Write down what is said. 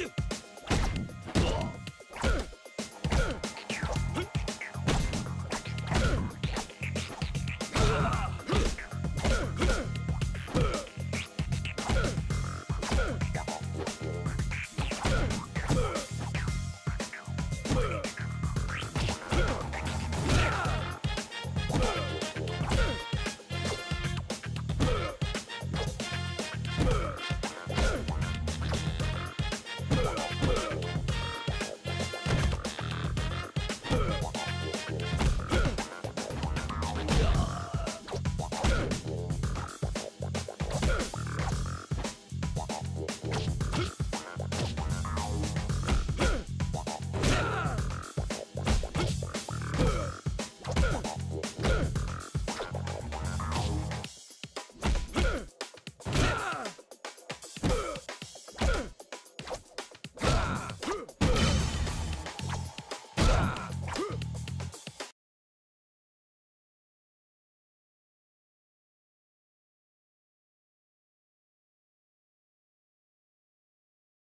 シ